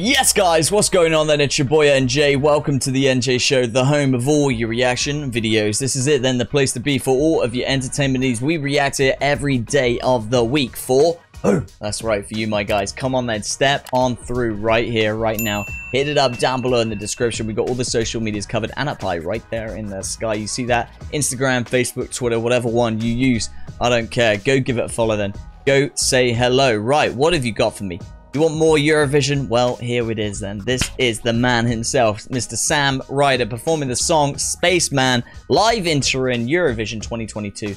Yes, guys, what's going on then? It's your boy NJ. Welcome to the NJ Show, the home of all your reaction videos. This is it, then, the place to be for all of your entertainment needs. We react here every day of the week for... Oh, that's right, for you, my guys. Come on, then, step on through right here, right now. Hit it up down below in the description. We got all the social medias covered and up high right there in the sky. You see that? Instagram, Facebook, Twitter, whatever one you use. I don't care. Go give it a follow then. Go say hello. Right, what have you got for me? You want more Eurovision? Well, here it is then. This is the man himself, Mr. Sam Ryder, performing the song Spaceman live entering Eurovision 2022.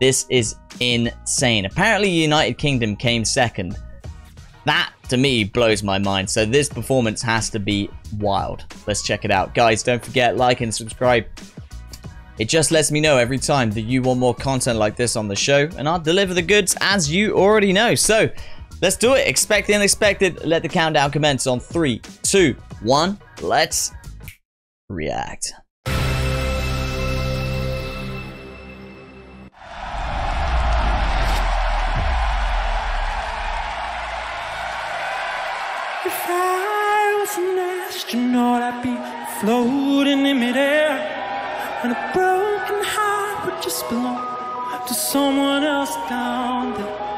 This is insane. Apparently, United Kingdom came second. That, to me, blows my mind. So this performance has to be wild. Let's check it out. Guys, don't forget, like and subscribe. It just lets me know every time that you want more content like this on the show, and I'll deliver the goods as you already know. So, Let's do it. Expect the unexpected. Let the countdown commence on three, two, one. Let's react. If I was an astronaut, I'd be floating in midair, and a broken heart would just belong to someone else down there.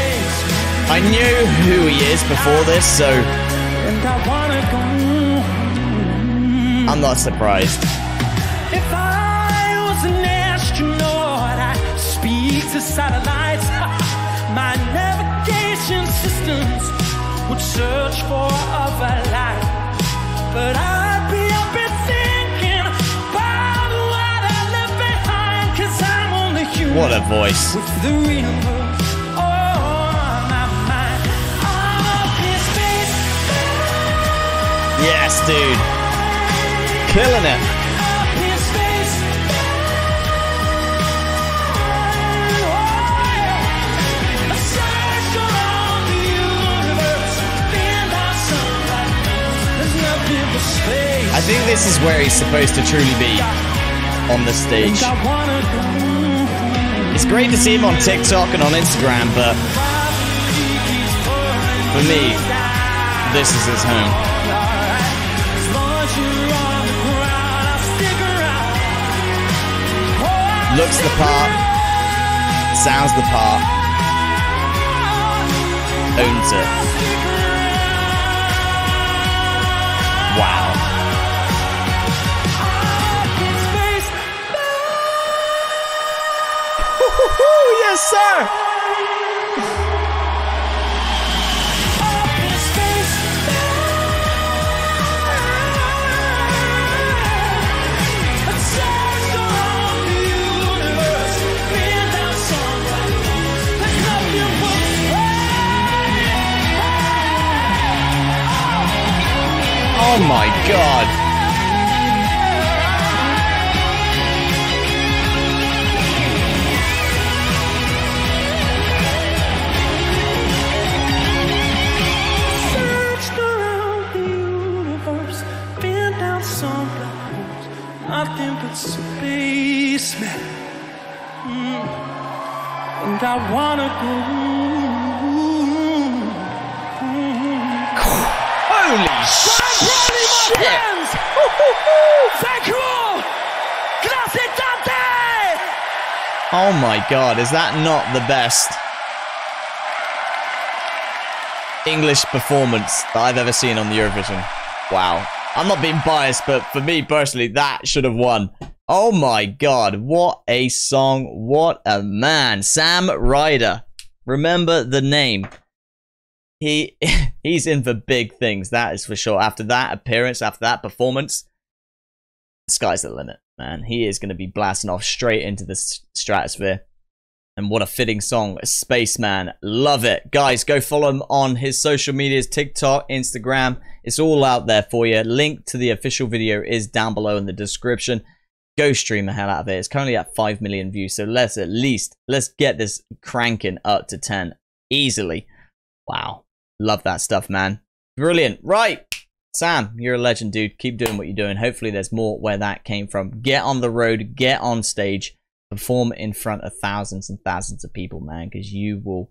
I knew who he is before this, so I. I'm not surprised. If I was an astronaut, I'd speak to satellites. My navigation systems would search for other life. But I'd be up and thinking about what I left behind. Cause I'm only human. What a voice. Yes, dude. Killing it. I think this is where he's supposed to truly be on the stage. It's great to see him on TikTok and on Instagram, but for me, this is his home. Looks the part, sounds the part, owns it. Wow. yes, sir. Nothing but spacemen. Mm. And I wanna go. Holy shit. Friends! Thank you all! Grazie tante! Oh my god, is that not the best English performance that I've ever seen on the Eurovision? Wow. I'm not being biased, but for me personally, that should have won. Oh my god, what a song. What a man. Sam Ryder. Remember the name. He he's in for big things, that is for sure. After that appearance, after that performance, the sky's the limit, man. He is going to be blasting off straight into the stratosphere. And what a fitting song, Spaceman. Love it. Guys, go follow him on his social medias, TikTok, Instagram. It's all out there for you. Link to the official video is down below in the description. Go stream the hell out of it. It's currently at 5 million views, so let's at least, let's get this cranking up to 10 easily. Wow. Love that stuff, man. Brilliant. Right. Sam, you're a legend, dude. Keep doing what you're doing. Hopefully there's more where that came from. Get on the road, get on stage, perform in front of thousands and thousands of people, man, because you will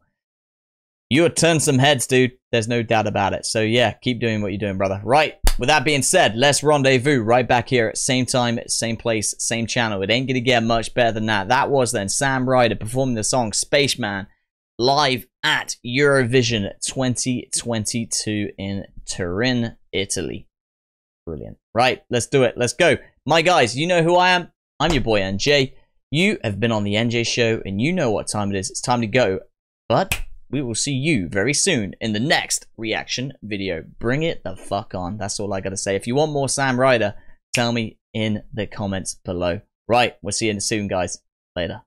you'll turn some heads, dude. There's no doubt about it. So yeah, keep doing what you're doing, brother. Right. With that being said, let's rendezvous right back here at same time, same place, same channel. It ain't gonna get much better than that. That was then Sam Ryder performing the song Spaceman live at Eurovision 2022 in Turin, Italy. Brilliant. Right, let's do it. Let's go. My guys, you know who I am. I'm your boy NJ. You have been on the NJ show and you know what time it is. It's time to go. But we will see you very soon in the next reaction video. Bring it the fuck on. That's all I got to say. If you want more Sam Ryder, tell me in the comments below. Right, we'll see you soon, guys. Later.